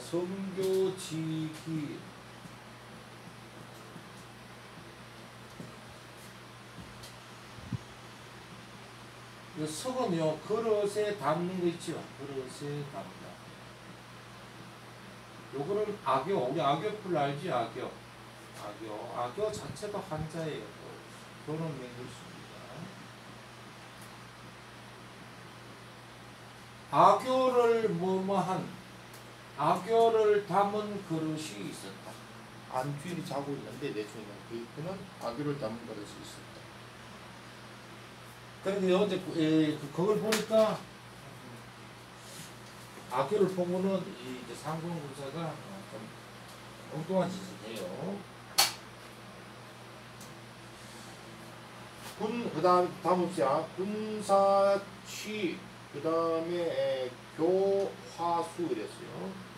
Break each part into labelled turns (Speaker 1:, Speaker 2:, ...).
Speaker 1: 성교지기. 이 석은요 그릇에 담는 거 있죠 그릇에 담다. 요거는 악교 우리 악교풀 알지 악교 악교 악교 자체도 한자예요 또는 맹글수입니다. 악교를 뭐뭐한 악교를 담은 그릇이 있었다
Speaker 2: 안주인이 자고 있는데 내그 그는 아기를 담은 그릇이 있었다.
Speaker 1: 그런데 어제 그- 에, 그- 그걸 보니까 악교를 본 거는 이 상공군사가 어, 좀 엉뚱한 짓을 해요.
Speaker 2: 군 그 다음 다음 봅시다. 군사취 그 다음에 교화수 이랬어요.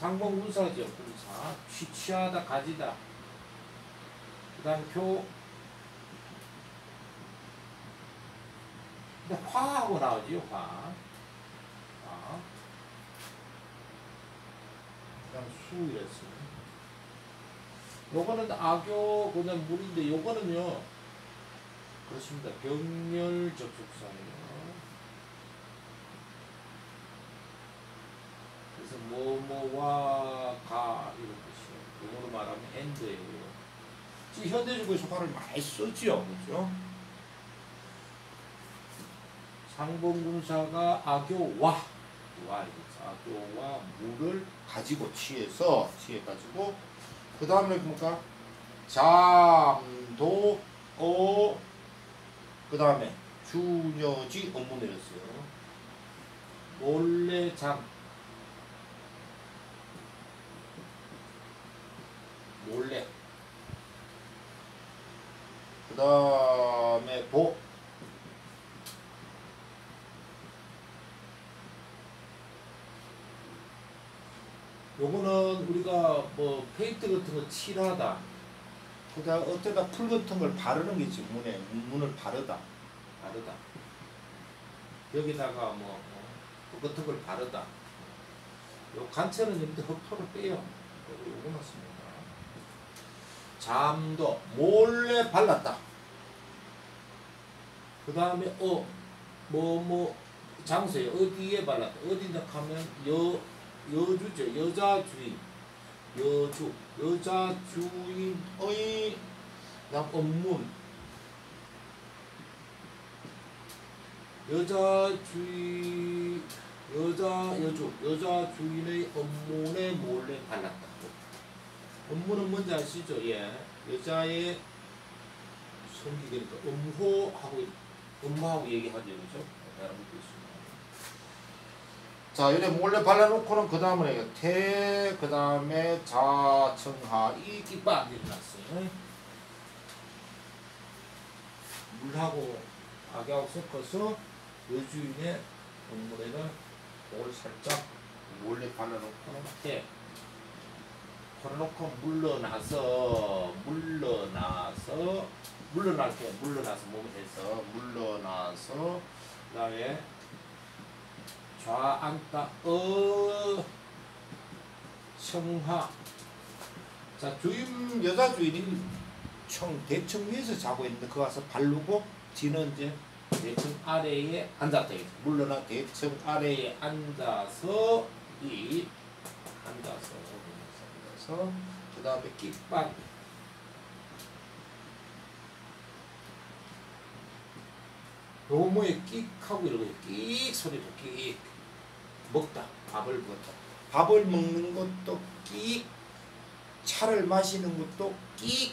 Speaker 1: 상공군사죠, 군사. 취취하다, 가지다. 그 다음 교. 근데 화하고 나오지요, 화. 화. 그 다음 수 이랬어요. 요거는 악교, 그냥 물인데, 요거는요, 그렇습니다. 병렬 접속사예요. 그래서 뭐뭐와 가 이런 뜻이에요. 영어로 말하면 and예요. 지금 현대적으로 화를 많이 쓰지요, 그렇죠? 상봉군사가 악교와 와 이거죠. 악교와 물을
Speaker 2: 가지고 취해서 취해 가지고 그 다음에 뭡니까 잠도 어그 다음에 주녀지 업무 내렸어요.
Speaker 1: 몰래 잠 몰래.
Speaker 2: 그 다음에 복
Speaker 1: 요거는 우리가 뭐 페인트 같은 거 칠하다.
Speaker 2: 그다음 어쩌다 풀 같은 걸 바르는 게 있지 문에. 문을 바르다.
Speaker 1: 바르다. 여기다가 뭐, 뭐 같은 걸 바르다. 요 간체는 여기다 흑토를 빼요 요거 맞습니다 잠도 몰래 발랐다. 그 다음에 어 뭐 뭐 장소에 어디에 발랐다. 어디냐 하면 여 여주죠. 여자 주인. 여주. 여자 주인의 업문 여자 주인 여자 여주. 여자 주인의 업문에 몰래 발랐다. 업문은 뭔지 아시죠? 예, 여자의 성기니까 음호하고 음호하고 얘기하죠, 그렇죠?
Speaker 2: 자, 이래 몰래 발라놓고는 그 다음에 태, 그 다음에 자, 청하, 이,
Speaker 1: 이끼빠 일어났어요. 물하고 악하고 섞어서 여주인의 업문에다 그걸 살짝
Speaker 2: 몰래 발라놓고
Speaker 1: 해. 걸어놓고 물러나서 물러나서 물러날 때 물러나서 몸에서 물러나서 그 다음에 좌안다 어 청하 자 주임
Speaker 2: 여자 주인이 청, 대청 위에서 자고 있는데 그 가서 바르고 지는 이제
Speaker 1: 대청 아래에 앉았다.
Speaker 2: 물러나 대청
Speaker 1: 아래에 앉아서 이 앉아서 앉아서
Speaker 2: 그 다음에
Speaker 1: 깃발. 요모에 끽하고 이러고 끽 소리로 끽. 먹다 밥을 먹다.
Speaker 2: 밥을 먹는 것도 끼 차를 마시는 것도 끼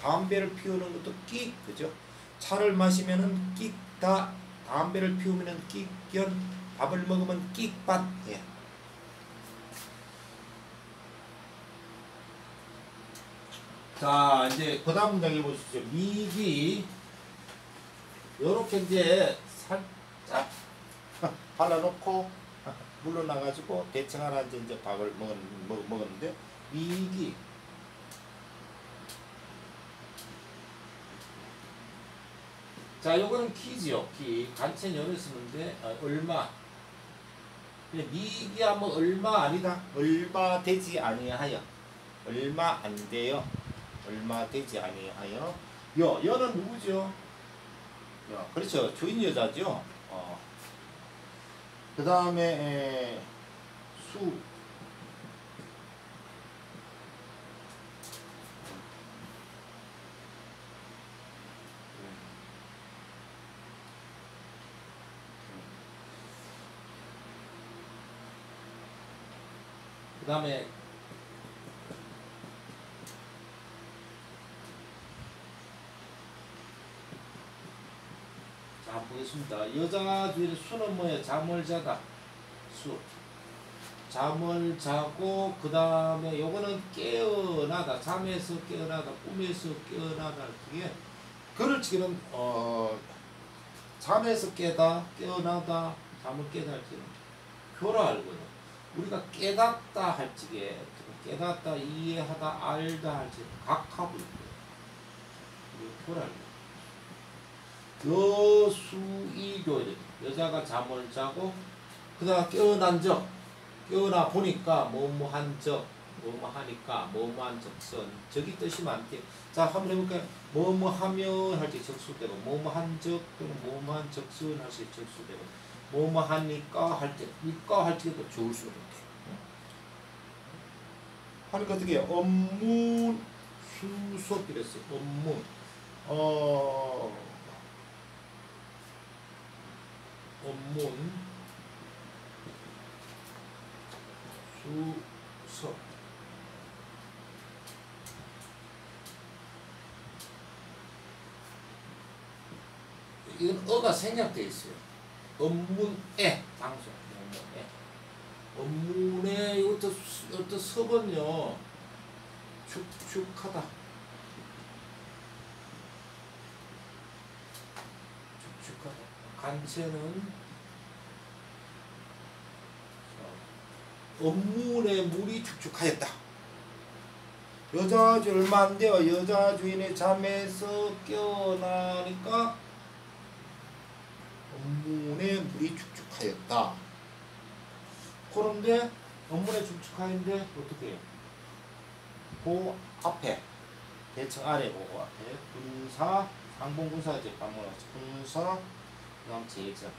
Speaker 2: 담배를 피우는 것도 끼 그죠? 차를 마시면은 끼다. 담배를 피우면은 끼견. 밥을 먹으면 끼밭. 예.
Speaker 1: 자 이제 그 다음 문장 해보시죠 미기 요렇게 이제 살짝
Speaker 2: 발라놓고 물러나가지고 대청 하나 이제 이제 밥을 먹, 먹, 먹었는데
Speaker 1: 미기 자 요거는 키지요 키 간체 열을 쓰는데 어, 얼마 미기야 뭐 얼마 아니다. 얼마 되지 아니하여. 얼마 안 돼요. 얼마 되지 아니하여. 여 여는 누구죠? 여 그렇죠. 주인 여자죠. 어. 그 다음에 수 그 다음에 자 보겠습니다. 여자 주인 수는 뭐예요? 잠을 자다. 수. 잠을 자고 그 다음에 요거는 깨어나다. 잠에서 깨어나다. 꿈에서 깨어나다. 그게 그를 지금 어 잠에서 깨다 깨어나다 잠을 깨다 할 때는 표로 알거든. 우리가 깨닫다 할 적에 깨닫다 이해하다 알다 할 적에 각하고 있고요. 표로 알거든. 여수이교. 여자가 잠을 자고 그다가 깨어난 적 깨어나 보니까 뭐뭐한 적 뭐뭐 하니까 뭐뭐한 적선 적이 뜻이 많대. 자 한번 해볼까요? 뭐뭐 하면 할 때 적수되고 뭐뭐 한 적 또는 뭐뭐 한 적선 할 때 적수되고 뭐뭐 하니까 할 때 니까 할 때도 좋을 수도 있대. 하니까 어떻게 해요? 업무 수속 이랬어요. 업무 어 업문 수석. 이건 어가 생략되어 있어요. 업문에 장소 업문에. 이것도 수- 어떤 섭은요 축축하다 축축하다 간체는 업문의 물이 축축하였다. 여자 주 얼마 안 돼요. 여자 주인의 잠에서 깨어나니까 업문의 물이 축축하였다. 그런데 업문에 축축하였는데 어떻게 해요? 그 앞에 대청 아래 그 앞에 군사 상봉군사 이제 반문하죠. 군사 제적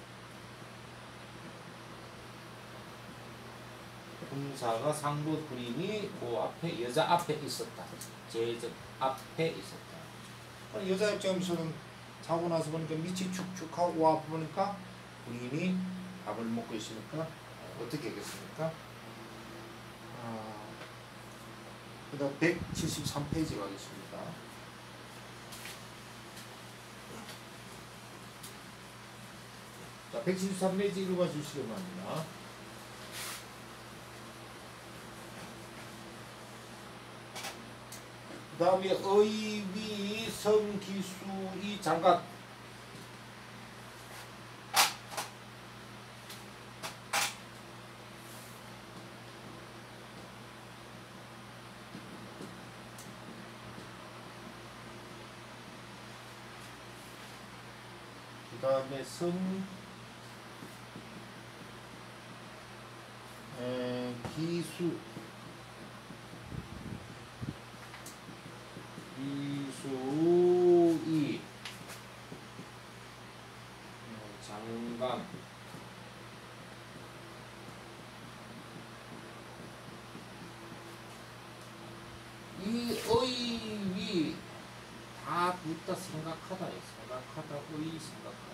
Speaker 1: 군사가 상부 군인이 그 앞에 여자 앞에 있었다. 제적 앞에 있었다. 여자 입장에서는 자고 나서 보니까 밑이 축축하고 와 보니까 군인이 밥을 먹고 있으니까 어떻게 하겠습니까? 아, 그다음 173페이지 가겠습니다. 자, 173페이지 읽어 주시기 바랍니다. 그 다음에 의위 성기수이 장갑 그 다음에 성 에, 기수 이수이 어, 장관 이 의위 다 붙다 생각하다 생각하다 의 생각하다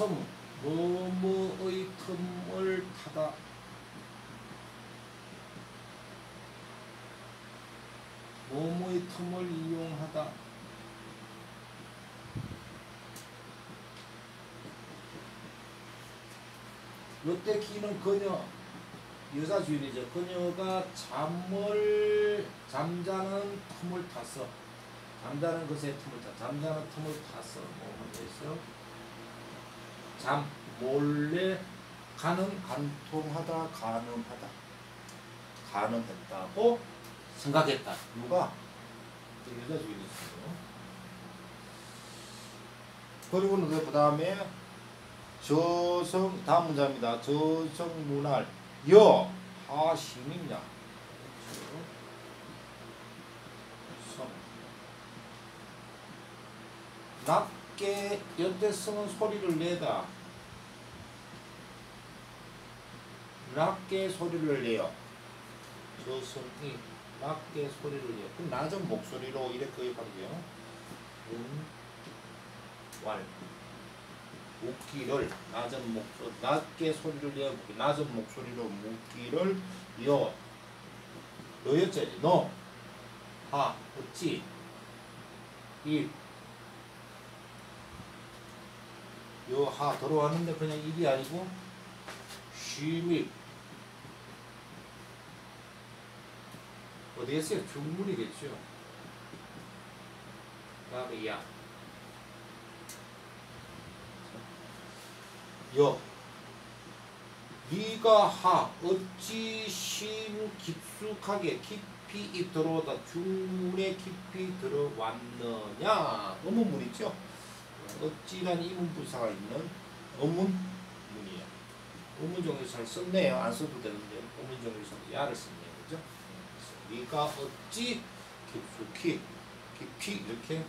Speaker 1: 성 뭐뭐의 틈을 타다. 뭐뭐의 틈을 이용하다. 요때 기는 그녀 여자 주인이죠. 그녀가 잠을 잠자는 틈을 탔어 잠자는 것의 틈을 타 잠자는 틈을 탔어 뭐뭐 했어 잠 몰래 가는 간통하다 가늠하다 가늠했다고 생각했다.
Speaker 2: 누가?
Speaker 1: 그 여자 주인이었어요.
Speaker 2: 그리고는 그 다음에 저성 다음 문자입니다. 저성 문할 여 하심이냐
Speaker 1: 성. 낮게 연대성은 소리를 내다. 낮게 소리를 내요. 저성이 낮게 소리를 내요. 그럼 낮은 목소리로 이렇게 하고요. 음, 왈. 웃기를 낮은 목소리 낮게 소리를 내어 낮은 목소리로 묻기를 여 너였지 너 하, 어찌, 일. 요하 들어왔는데 그냥 일이 아니고 쉼이 어디에 쓰요? 중문이겠죠. 그다음에 야. 여. 네가 하 어찌 심 깊숙하게 깊이 들어오다 중문에 깊이 들어왔느냐 의문문이죠. 어찌란 이문부사가 있는 의문문이에요. 의문종에서 잘 썼네요. 안 써도 되는데 의문종에서 야를 썼네요. 그죠? 네가 어찌 깊숙이 깊이 이렇게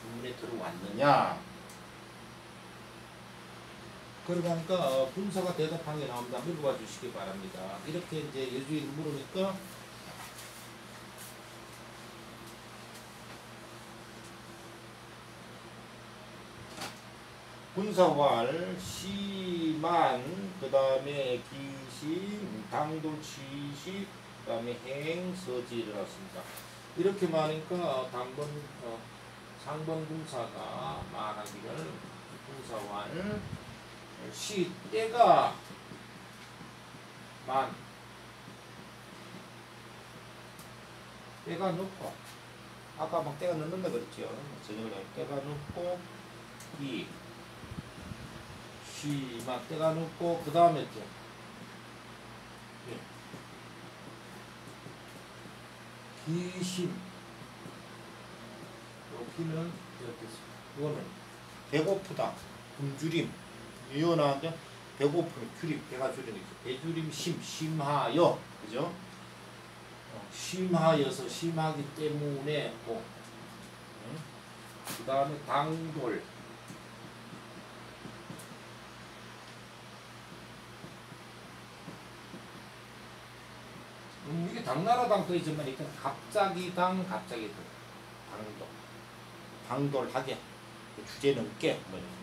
Speaker 1: 중문에 들어왔느냐 그러니까 어, 분사가 대답한 게 나옵니다. 물어봐 주시기 바랍니다. 이렇게 이제 여주인 물으니까 군사활, 시만, 그 다음에 기신, 당돌, 취시, 그 다음에 행, 서지를 했습니다. 이렇게 말하니까 어, 당번, 어, 상번 군사가 말하기를 군사활, 시 때가 만 때가 높고 아까 막 때가 늦는다 그랬죠 저녁에 때가 높고 이 시만 때가 높고 그 다음에 또 예. 기심 여기는 이렇게 써. 이거는 배고프다 굶주림 이거 나왔는데 배고픔 줄임 배가 거 배줄임 심 심하여 그죠? 어, 심하여서 심하기 때문에 뭐. 그 다음에 당돌 음, 이게 당나라 당도이지만 일단 갑자기 당 갑자기 당 당도 당돌하게 그 주제 넘게 뭐 이렇게.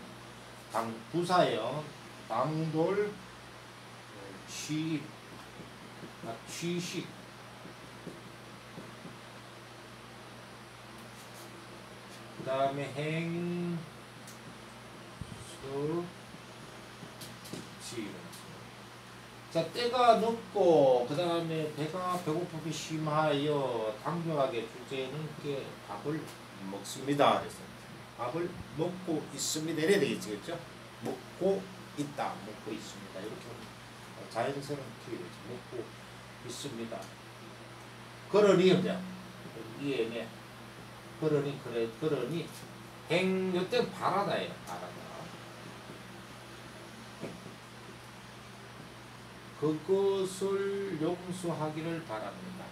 Speaker 1: 당 부사예요. 당돌 어, 취 아, 취식 그 다음에 행 수, 지. 자, 때가 늦고, 그 다음에 배가 배고픔이 심하여 당뇨하게 주제는 게 밥을 먹습니다. 그래서 밥을 먹고 있습니다. 이래야 되겠죠. 그렇죠? 먹고 있다. 먹고 있습니다. 이렇게 자연스러운 표현이죠. 먹고 있습니다. 그러니, 이제, 이해네. 그러니, 그래, 그러니, 행, 요때 바라다예요. 바라다. 그것을 용서하기를 바랍니다.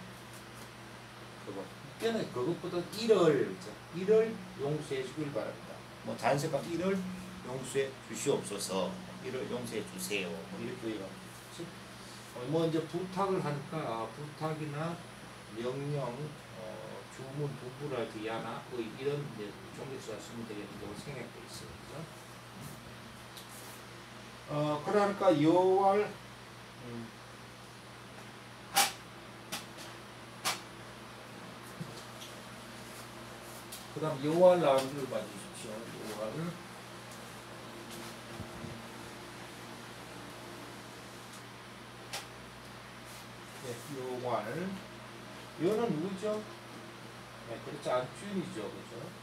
Speaker 1: 그거. 이때는 그것보다 일을, 일을 용서해 주길 바랍니다. 뭐 자연스럽게 일을 용서해 주시옵소서. 일을 용서해 주세요. 뭐 이렇게 얘기하죠. 뭐 이제 부탁을 하니까 아, 부탁이나 명령, 어, 주문, 부부라지 야나 뭐 이런 이제 종류수가 쓰면 되겠다고 생각돼 있어요. 그죠? 어, 그러니까 여월 음. 그 다음 나온 줄 봐주십시오. 여호와를 네, 여호와를 여는 누구죠? 네, 그렇지 안주인이죠, 그죠?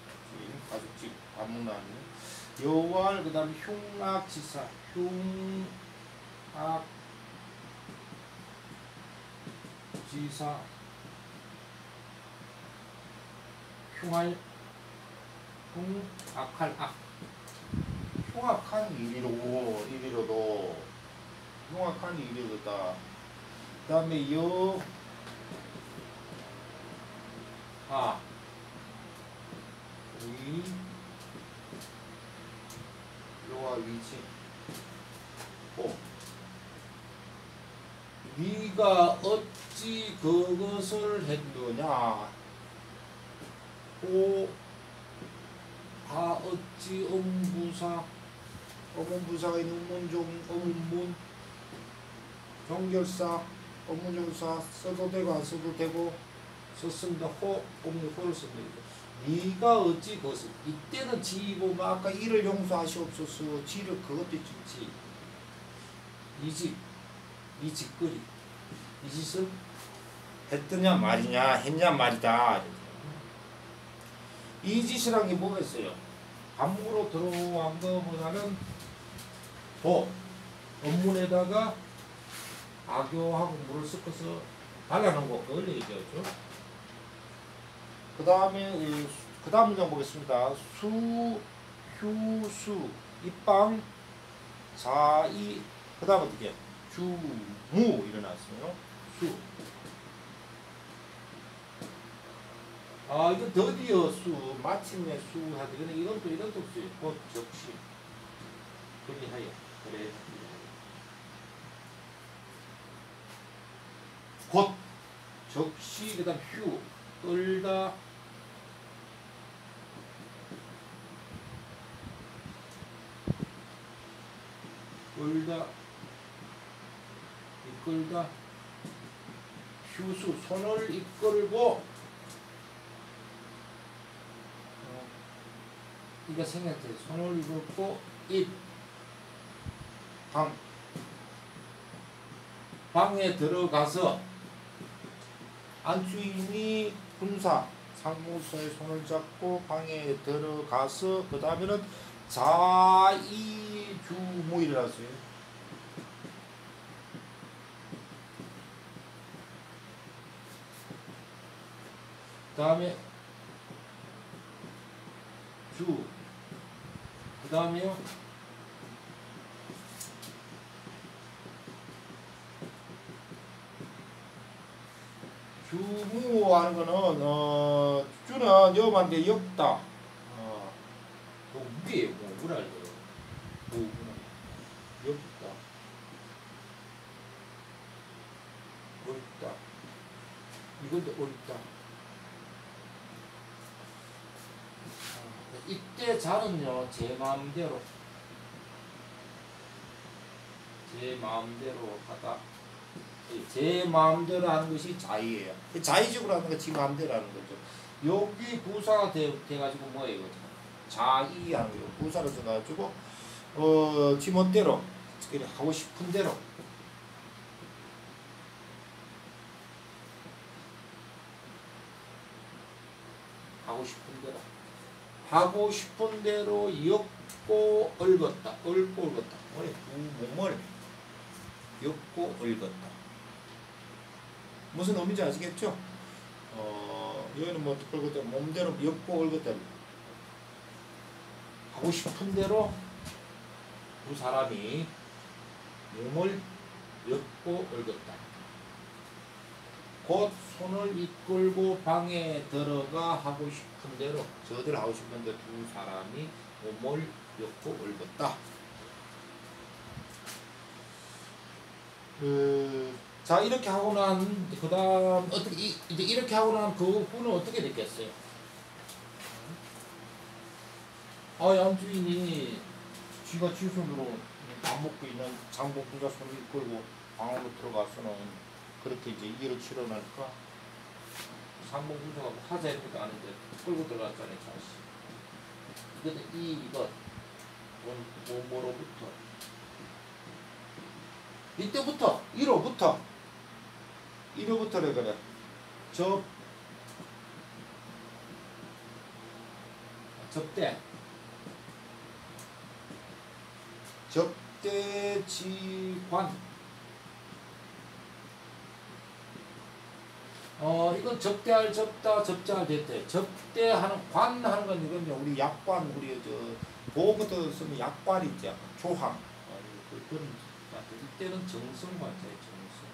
Speaker 1: 가족집, 방문하는 여호와를 그 다음 흉악지사, 흉악 지사 흉할 흉 악할 악
Speaker 2: 흉악한 이리로 이리로도 흉악한 이리로다. 그 다음에 여
Speaker 1: 아, 위,
Speaker 2: 요와 위치
Speaker 1: 오. 위가 어 찌 그것을 했느냐? 오, 아 어찌 음부사
Speaker 2: 어문부사가 있는 음문종
Speaker 1: 음문
Speaker 2: 종결사 업무종사 써도 되고 안 써도 되고
Speaker 1: 썼습니다. 호, 없는 호를 씁니다. 네가 어찌 그것을 이때는 지보면
Speaker 2: 아까 이를 용서하시옵소서 지를 그것도 있지
Speaker 1: 이 집, 이 집거리, 이 짓을
Speaker 2: 했느냐 말이냐 했냐 말이다
Speaker 1: 이 짓이란 게 뭐가 있어요? 밤으로 들어온 거보다는 도, 업문에다가 악교하고 물을 섞어서 발라놓은 거 그걸 얘기하죠.
Speaker 2: 그 다음에 그 다음 문장 보겠습니다 수, 휴 수, 입방, 자 이 그 다음 어떻게 주 무 일어났어요
Speaker 1: 수. 아 이거 드디어 수, 마침내 수. 근데 이건 또 이런 뜻이에요. 곧 적시. 그리하여 그래. 곧 적시 그 다음 휴 끌다 끌다 이끌다 휴수 손을 이끌고 이거 생각해 손을 이끌고 입.
Speaker 2: 방.
Speaker 1: 방에 들어가서
Speaker 2: 안주인이 군사 상무사의 손을 잡고 방에 들어가서 그 다음에는 자이주무 일어났어요.
Speaker 1: 다음에 주. 그 다음에요.
Speaker 2: 주무 하는 거는 어 주는 여만데 엽다 어,
Speaker 1: 그 위에 뭐 뭐라 그래요? 뭐구나. 없다. 없다. 이것도 없다. 아, 이때 자는요 제 마음대로. 제 마음대로 하다. 제 마음대로 하는 것이 자의예요.
Speaker 2: 자의적으로 하는 거지 마음대로 하는 거죠.
Speaker 1: 여기 부사가 돼, 돼가지고 뭐예요?
Speaker 2: 자의하는 거예요. 부사를 써가지고 어 지멋대로 하고 싶은 대로
Speaker 1: 하고 싶은 대로 하고 싶은 대로 엮고 얽었다. 얽고 얽었다.
Speaker 2: 머리 두 몸을 엮고 얽었다. 무슨 의미인지 아시겠죠? 어 여기는 뭐 얽었다 몸대로 엮고 얽었다.
Speaker 1: 하고 싶은 대로 두 사람이 몸을 엮고 얽었다 곧 손을 이끌고 방에 들어가 하고 싶은 대로 저들 하고 싶은 대로 두 사람이 몸을 엮고 얽었다 그, 자 이렇게 하고 난 그다음 어떻게 이, 이제 이렇게 하고 난 그 후는 어떻게 됐겠어요? 아 양주인이
Speaker 2: 쥐가 쥐손으로 밥 먹고 있는 장복부자 손을 이끌고 방으로 들어가서는 그렇게 이제 일을 치러나니까
Speaker 1: 상봉부사가 화제니까 아는데 끌고 들어갔잖아요 자식. 이것도 이 이것 원- 원모로부터 이때부터
Speaker 2: 1호부터 1호부터래 그래.
Speaker 1: 접 접대.
Speaker 2: 접대지관
Speaker 1: 어 이건 접대할 접다 접자할 됐대. 접대하는 관하는 건 이건요. 우리
Speaker 2: 약관 우리 저 보험도 쓰면 약관이죠. 조항.
Speaker 1: 어, 그- 같아. 이때는 정성 같아요. 정성.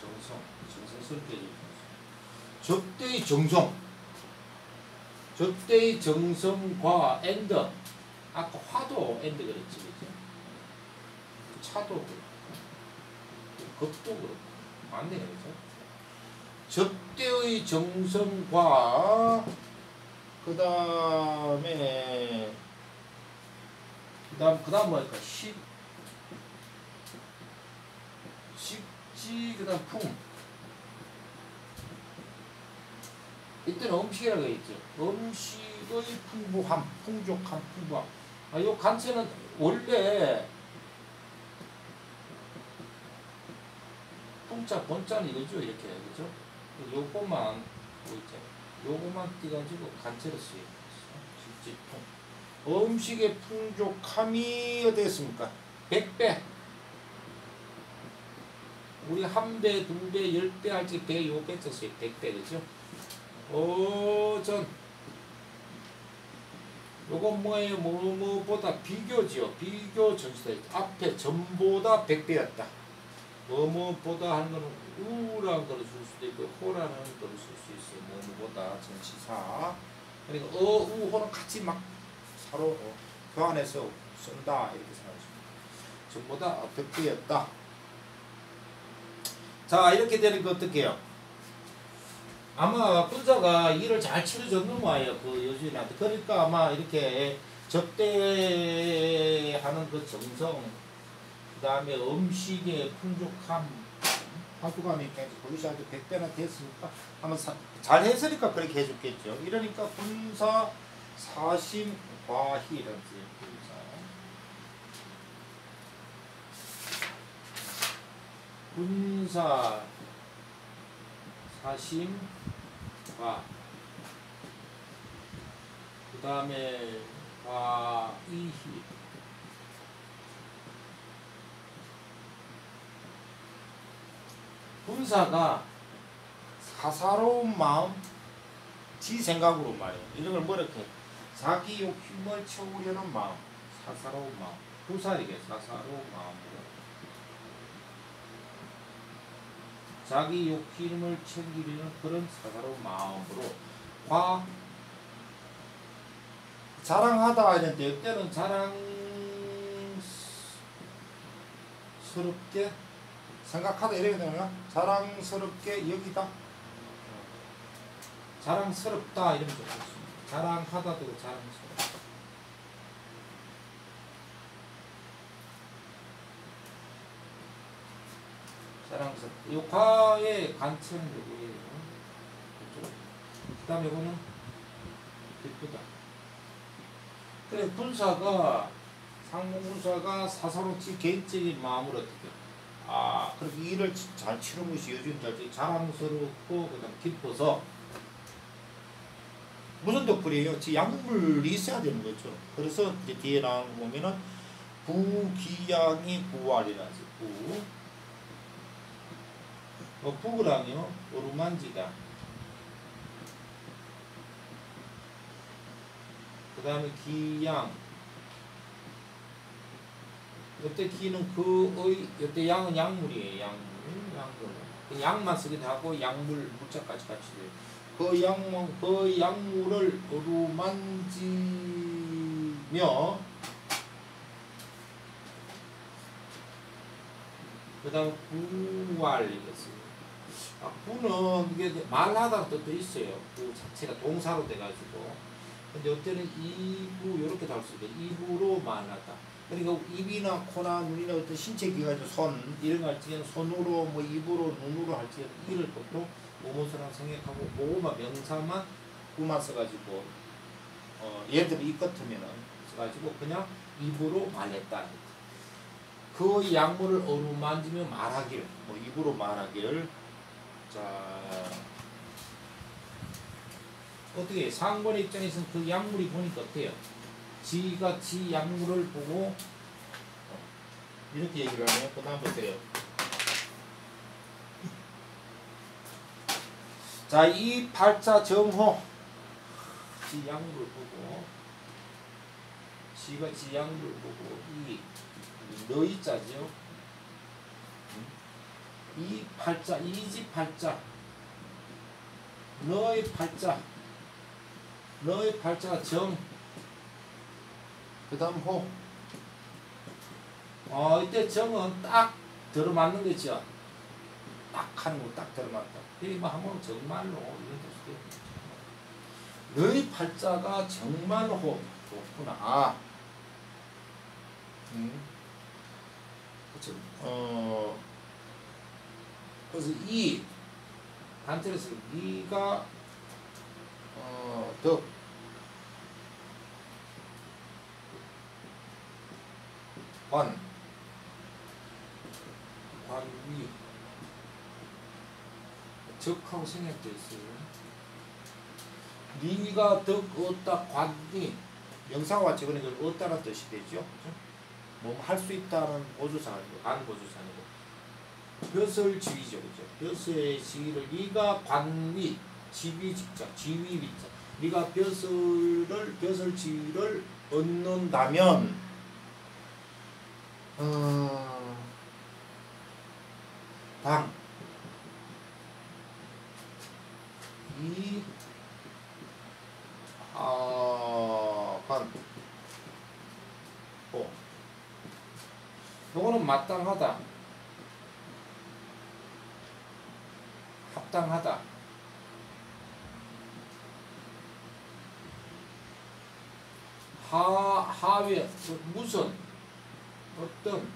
Speaker 1: 정성. 정성스럽게. 접대의 정성. 접대의 정성과 엔드. 아까 화도 엔드 그랬지? 차도 그렇고, 겁도 그렇고, 맞네요, 그죠? 접대의 정성과 그 다음에 그 다음 그 다음 뭐랄까 십 십지 그 다음 풍. 이때는 음식이라고 했죠. 음식의 풍부함 풍족함 풍부함. 아, 요 간체는 원래 풍자 본자는 이거죠 이렇게 그죠 요거만 보이죠 요거만 띄가지고 간체로 쓰여요 십지풍 음식의 풍족함이 어땠습니까? 100배. 우리 한 배, 두 배, 열배 할지 배, 요배 썼어요. 100배, 그죠? 오전. 요거 뭐예요? 뭐, 뭐보다 비교지요. 비교 전수다. 앞에 전보다 100배였다. 뭐뭐보다 하는 거는 우라는 거를 쓸 수도 있고, 호라는 거를 쓸 수 있어요. 뭐뭐보다 전치사. 그러니까 어, 우, 호는 같이 막 서로 어, 교환해서 쓴다 이렇게 생각하시면 전보다 100배였다. 자 이렇게 되는 거 어떡해요? 아마 군사가 일을 잘 치러줬는 거예요 그 여주인한테 그러니까 아마 이렇게 접대하는 그 정성 그 다음에 음식의 풍족함 화두감이 거기서 아주 100배나 됐으니까 아마 사, 잘 했으니까 그렇게 해줬겠죠 이러니까 군사 사심 과희라는 뜻입니다. 군사 사심 과. 그 다음에 과이희. 군사가 사사로운 마음, 지 생각으로 말이에요. 이런 걸 뭐렇게 자기 욕심을 채우려는 마음, 사사로운 마음, 부살이게 사사로운 마음으로. 자기 욕심을 챙기려는 그런 사사로운 마음으로. 화 자랑하다 하는데 이때는 자랑스럽게 생각하다 이렇게 되면 자랑스럽게 여기다 자랑스럽다 이러면 좋겠습니다. 자랑하다 되고 자랑스럽다. 자랑스럽다. 요 과의 관체는 요거예요. 그 다음에 요거는 기쁘다. 그래 군사가 상공군사가 사사롭지 개인적인 마음을 어떻게 아 그렇게 일을 잘 치는 것이 요즘 잘 자랑스럽고 그다음 기뻐서 무슨 덕분이에요? 지 약물이 있어야 되는 거죠. 그래서 이제 뒤에 나오는 거 보면은 부기양이 부활이라지 부. 어, 부그랑이요 오르만지다. 그 다음에 기양. 이때 기는 그의 이때 양은 약물이에요. 약물, 약물. 그 양만 쓰기도 하고 약물 물자까지 같이 돼요. 그 약물 그 약물을 어루만지며 그다음 이것을 아, 부는 이게 말하다는 뜻도 있어요. 부 자체가 동사로 돼가지고 근데 어때는 이부 이렇게 나올 수 있어요. 이부로 말하다. 그러니까 입이나 코나 눈이나 어떤 신체 기관에서 손 이런 거할 적에는 손으로 뭐 입으로 눈으로 할 적에는 이를 보통 모모스랑 생각하고 모만 명사만 구만 써가지고 어, 예를 들어 이 같으면은 써가지고 그냥 입으로 말했다. 그 약물을 어루만지며 말하기를 뭐 입으로 말하기를 자 어떻게 상관의 입장에서는 그 약물이 보니까 어때요? 지가 지 약물을 보고
Speaker 2: 이렇게 얘기를 하네요. 그 다음 보세요. 자, 이 팔자 정호 지양물 보고 지가 지양물 보고 이 너희 자죠. 이 팔자 이집 팔자 너의 팔자 너의 팔자가 정 그 다음 호 어, 이때 정은 딱 들어맞는 거죠. 딱 하는 거 딱 들어맞다. 이뭐 한번 정말로 이런 뜻이 너희 팔자가 정말로 좋구나. 음. 그쵸. 어, 그래서 이 단체에서 네가 어, 더 관, 관위 적하고 생략돼 있어요. 네가 더 얻다 관위 명사와 적은 걸 얻다는 뜻이 되죠. 뭐할 수 있다는 보조사가 관 보조사고 벼슬 지위죠, 그죠? 벼슬의 지위를 네가 관위 지위 직자, 지위 위자. 네가 벼슬을 벼슬 지위를 얻는다면 어, 당, 이, 아, 간, 오. 요거는 마땅하다. 합당하다. 하, 하위, 무슨, 어떤,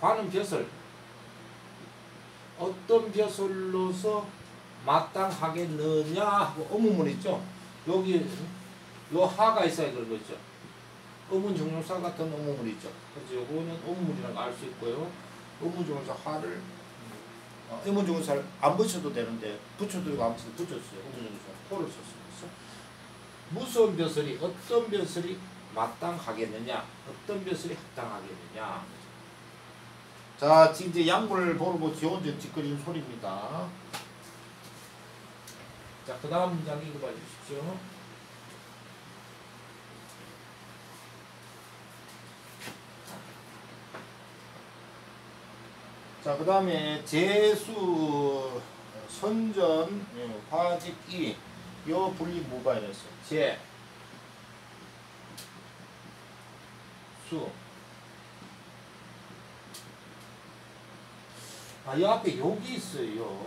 Speaker 2: 관은 벼슬, 어떤 벼슬로서 마땅하겠느냐 하고 의문문 있죠. 여기 요 하가 있어야 그런 거죠. 의문 종료사 같은 의문문 있죠. 그래서 요거는 의문이라고 알 수 있고요. 의문 종료사 하를 어, 의문 종료사를 안 붙여도 되는데 붙여도 되고 안 붙여도 붙였어요. 의문 종료사 호를 썼어요. 무슨 벼슬이 어떤 벼슬이 마땅하겠느냐, 어떤 벼슬이 합당하겠느냐. 자, 지금 이제 양불 보르고 지원전 짓거리는 소리입니다. 자, 그 다음 문장 읽어봐 주십시오. 자, 그 다음에 재수, 선전, 예, 화직이, 요 분리 이랬어? 재, 수. 아, 이 앞에 여기 있어요.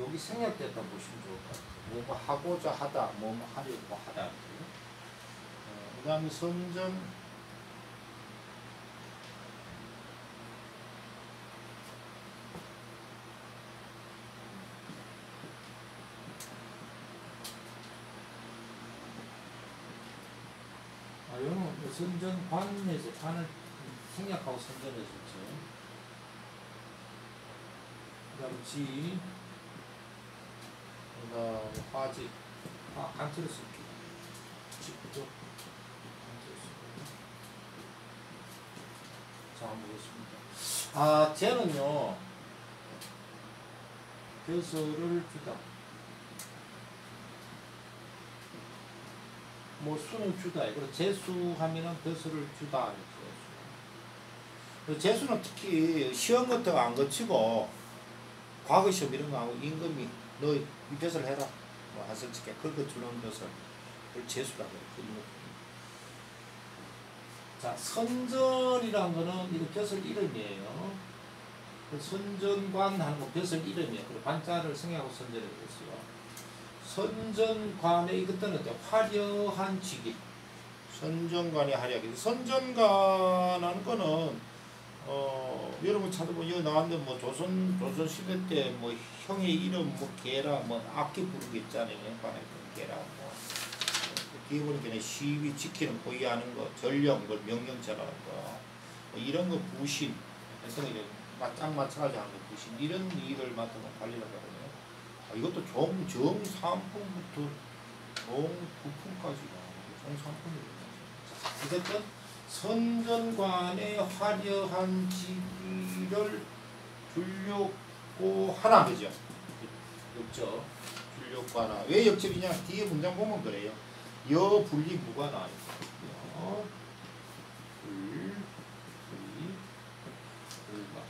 Speaker 2: 여기 생략됐다 보시면 좋을 것 같아요. 뭐뭐 하고자 하다, 뭐뭐 하려고 하다. 어, 그 다음에 선전, 아, 이거는 뭐 선전 관에서 관을 생략하고 선전했었죠. 그 다음 지, 그 다음 화지, 아. 지부터 간트를 쓰고. 자, 보겠습니다. 아, 쟤는요, 벼슬을 주다. 뭐 수는 주다. 그리고 재수하면은 벼슬을 주다. 이렇게. 재수는 특히 시험 같은 거 안 거치고 과거 시험 이런 거 하고 임금이 너이 벼슬 해라. 뭐 하슬 치게 그거 주는 벼슬. 그걸 재수라고 해요. 그. 자, 선전이란 거는 이거 벼슬 이름이에요. 그 선전관 하는 거 벼슬 이름이에요. 그리고 반자를 생각하고 선전해 그랬어요. 선전관의 이것들은 어때? 화려한 직위. 선전관이 화려하게. 선전관 하는 거는 어 여러분 찾아보면 여기 나왔는데 뭐 조선 조선 시대 때 뭐 형의 이름 뭐 개라 뭐 악기 부르기 있잖아요. 관에 개라 뭐 뒤에 보니까 시위 지키는 고의하는 거 전령 그 명령자라는 거 뭐 이런 거 부신 그래서 이제 맞짱 맞춰가지고 하는 거 부신 이런 일을 맡아서 관리를 하거든요. 아, 이것도 정, 정 3품부터 정 9품까지가. 정 3품이거든요. 어쨌든 선전관의 화려한 지위를 주려고 하나 그죠? 역적 주려고 하나. 왜 역적이냐? 뒤에 문장 보면 그래요. 여 분리 무가 나와요 여 분리 무가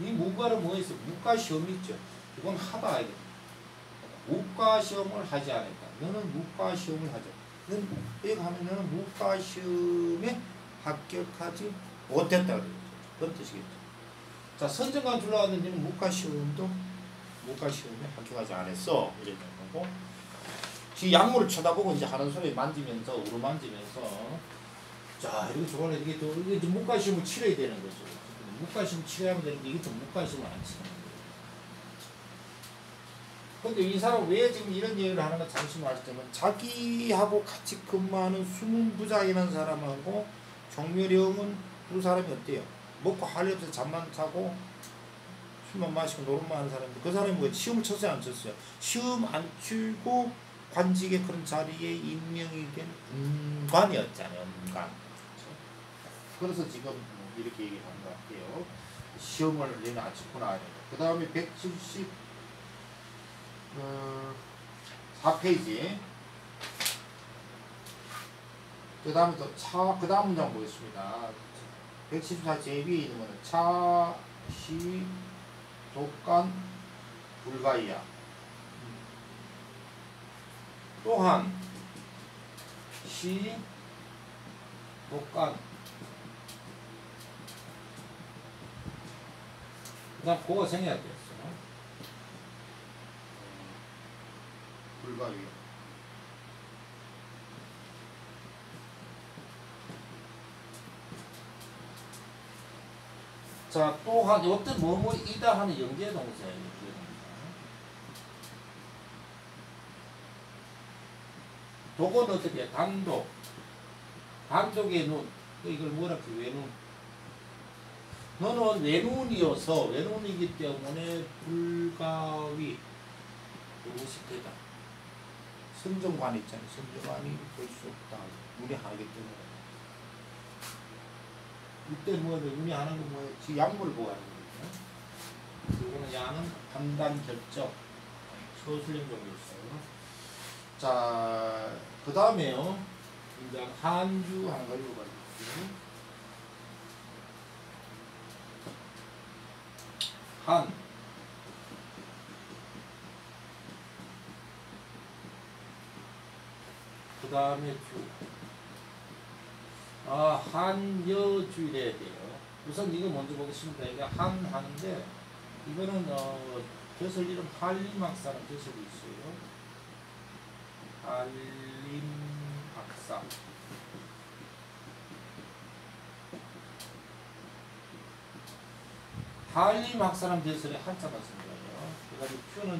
Speaker 2: 이 무가는 뭐였어? 무가 시험 있죠. 이건 하다 이거. 무가 시험을 하지 않았다. 너는 무가 시험을 하자. 너는 여기 하면 너는 무가 시험에 합격하지 못했다 그러죠. 그런 뜻이겠죠. 자 선정관 줄라왔는데 무가 시험도 무가 시험에 합격하지 않았어. 이런 거고. 지 약물을 쳐다보고 이제 하는 소리 만지면서 우르 만지면서 자 이렇게 좋아해 이게 또 이게 좀 무가 시험을 치러야 되는 거죠. 무가시험 치료하면 되는데 이게 또 무가시험을 안 거예요. 근데 이 사람 왜 지금 이런 얘기를 하는가 잠시 말씀드리면 자기하고 같이 근무하는 숨은 부자이라는 사람하고 정묘령은 두 사람이 어때요? 먹고 할 일 없어서 잠만 자고 술만 마시고 노름만 하는 사람인데 그 사람이 뭐 시험을 쳤어요 안 쳤어요? 시험 안 치고 관직의 그런 자리에 임명이 된 문관이었잖아요 문관 그래서 지금 이렇게 얘기를 하는 것 같아요. 시험을 얘는 안 치구나. 그 다음에 170 어, 4페이지 그 다음에 또 차, 그 다음 문장 보겠습니다. 174 제비에 있는 거는 차, 시, 독간, 불가이야. 또한 시, 독간, 그 다음 그거 생겨야 됐어. 불가위. 자, 또한 어떤 뭐뭐 이다 하는 연계 동사예요. 연계 동사. 독은 어떻게 해? 단독. 단독의 눈. 이걸 뭐라 그 외눈. 너는 외눈이어서 외눈이기 때문에 불가위 이것이 되다. 선정관 있잖아요. 선정관이 볼 수 없다. 눈이 하기 때문에. 이때 뭐 눈이 하는 건 뭐예요? 지금 약물을 보고 하는 거거든요. 이거는 야는 판단 결정 서술형 정도 있어요. 자, 그 다음에요. 이제 한주 하는 걸 읽어봐요. 한 그 다음에 주. 아, 한여주이래야 돼요. 우선 이거 먼저 보겠습니다. 이게 한 하는데, 이거는, 어, 벼슬 이름 한림학사는 벼슬이 있어요. 한림학사. 한림 학사는 벼슬에 한자가 쓴 거예요. 그래가지고 표는